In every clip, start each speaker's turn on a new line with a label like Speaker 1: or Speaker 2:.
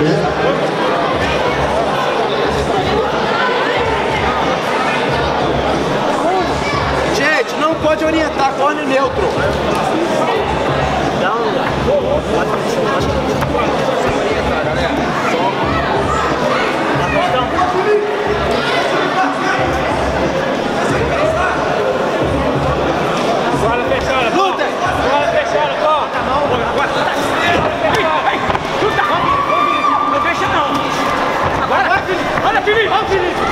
Speaker 1: Né? 走り走り。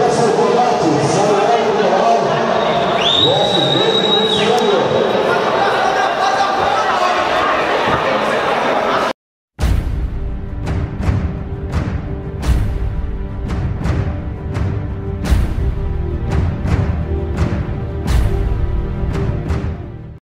Speaker 1: começa o combate.